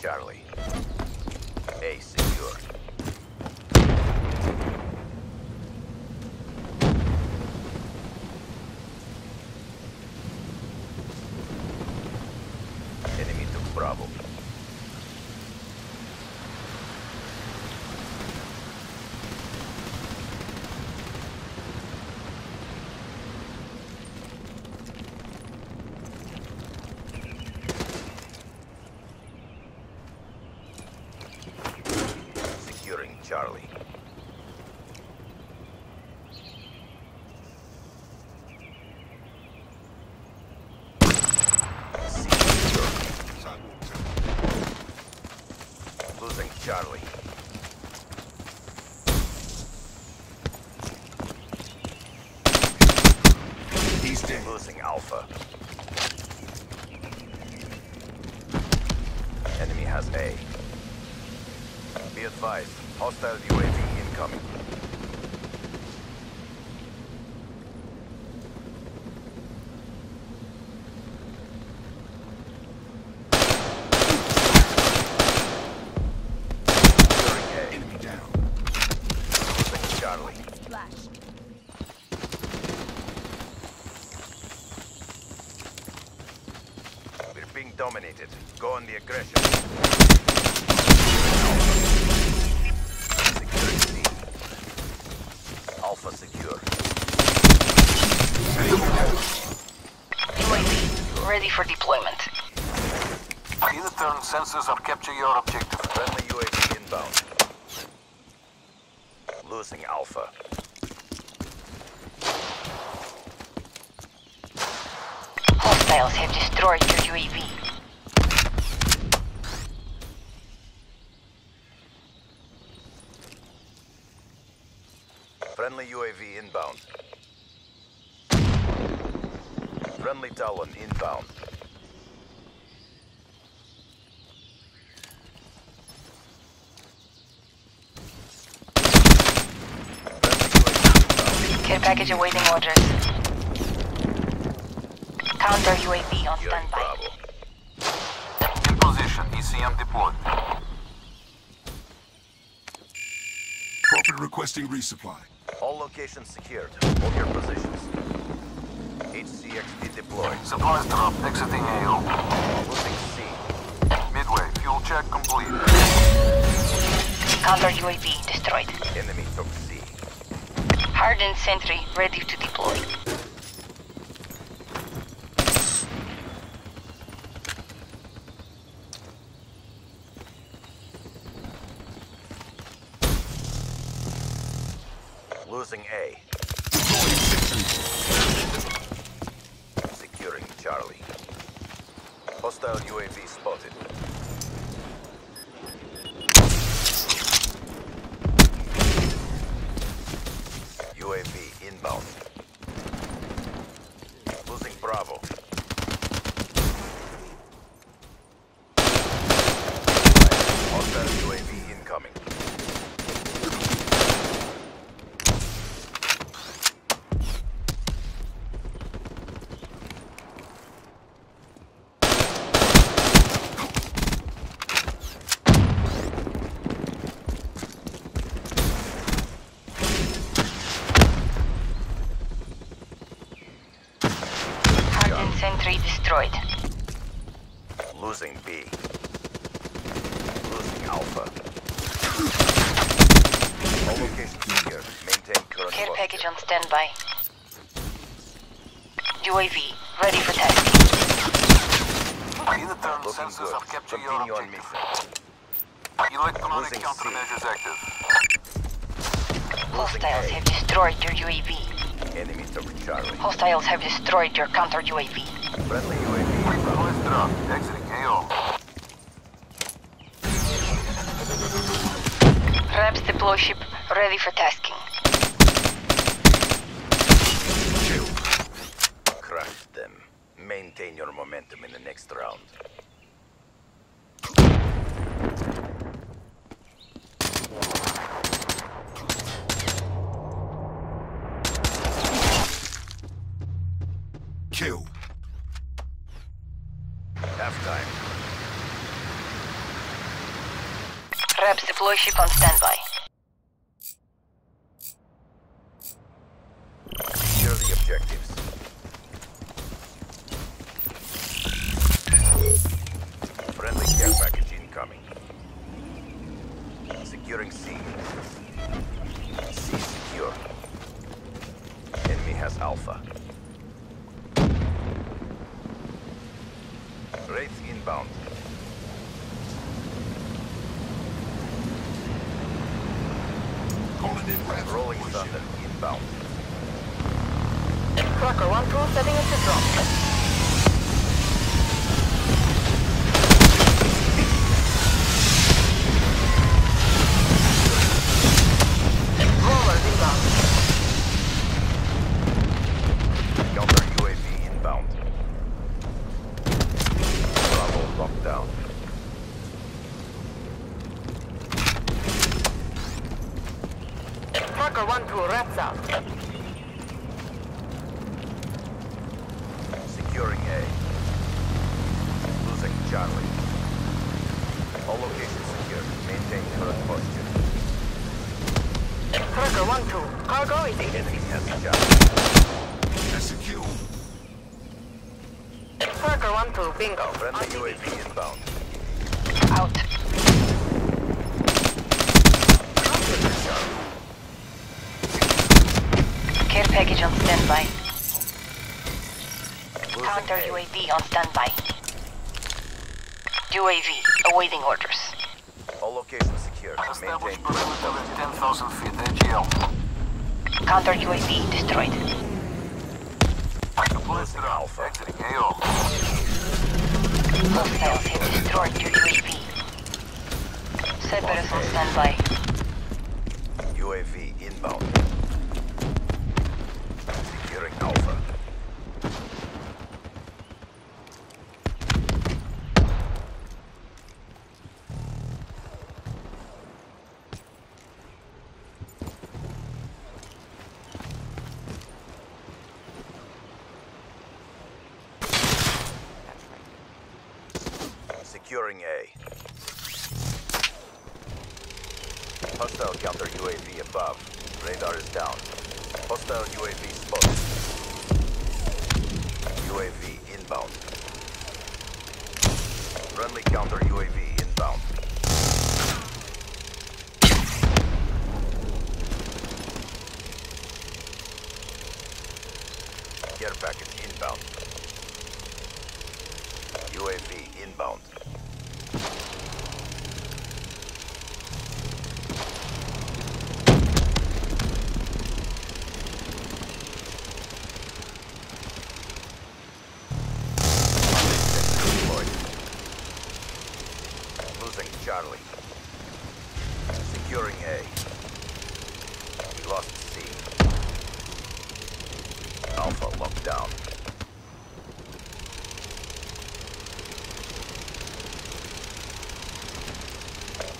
Charlie. A secure. Enemy took Bravo. Securing Charlie. C secure. Losing Charlie. He's dead. Losing Alpha. Enemy has A. Be advised, hostile UAV incoming. Securing A. Enemy down. Losing Charlie. Flash. We're being dominated. Go on the aggression. Securing C. Alpha secure. UAV, ready for deployment. Either turn sensors or capture your objective. Friendly UAV inbound. Losing Alpha. Hostiles have destroyed your UAV. Friendly UAV inbound. Friendly Talon inbound. Friendly UAV inbound. Care package awaiting orders. Counter UAV on Securing standby. Bravo. In position. ECM deployed. Corporate requesting resupply. All locations secured. Hold your positions. HCXD deployed. Supplies drop. Exiting AO. Losing C. Midway. Fuel check complete. Counter UAV destroyed. Enemy took C. Hardened sentry ready to deploy. Losing A. Securing Charlie. Hostile UAV spotted. UAV inbound. Losing Bravo. Hostile UAV incoming. Hardened sentry destroyed. Losing B. Losing Alpha. All locations. Maintain current Care posture. package on standby. UAV ready for testing. Either turn Looking sensors good. or capture your Continue on objective. mission. Electronic countermeasures active. Hostiles have destroyed your UAV. Enemy took Charlie. Hostiles have destroyed your counter UAV. Friendly UAV inbound. Supplies drop. Exiting AO. RAPS deploy ship ready for tasking. Kill. Crush them. Maintain your momentum in the next round. Kill. Halftime. RAPS deploy ship on standby. Red Rolling. Thunder inbound. Tracker 1-2 setting it to drop. Locations secure. Maintain current posture. Tracker 1-2. Cargo is Enemy has Charlie. Execute. Tracker 1-2 bingo. Friendly UAV inbound. Out. Care package on standby. Counter UAV on standby. UAV awaiting orders. All locations secure. Establish Maintain perimeter at 10,000 feet AGL. Counter UAV destroyed. Deploy Losing drone. Alpha. Exiting AO. Hostiles have destroyed your UAV. Cerberus on standby. UAV inbound. Securing Alpha. Securing A. Hostile counter UAV above. Radar is down. Hostile UAV spotted. UAV inbound. Friendly counter UAV inbound. Care package inbound. UAV inbound.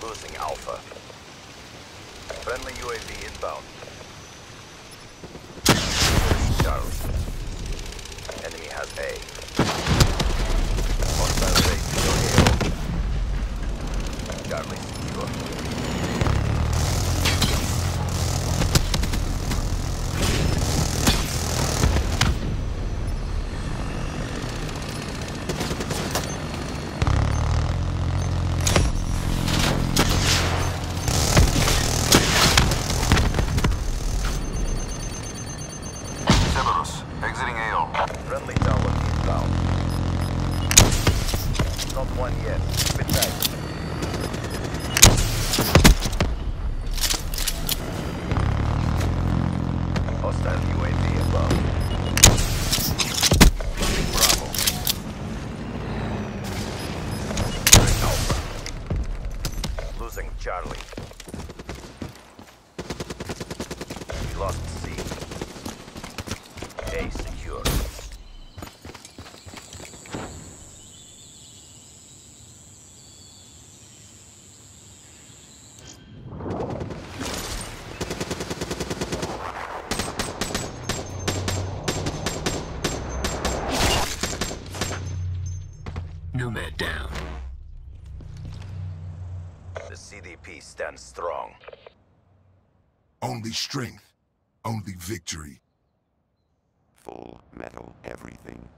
Losing Alpha. Friendly UAV inbound. Charlie. Enemy has A. Hostile AO. Charlie secure. Inbound. Not one yet. Keep it tight. Hostile UAV above. Charlie. We lost C. A secure. Nomad down. The CDP stands strong. Only strength. Only victory. Full metal everything.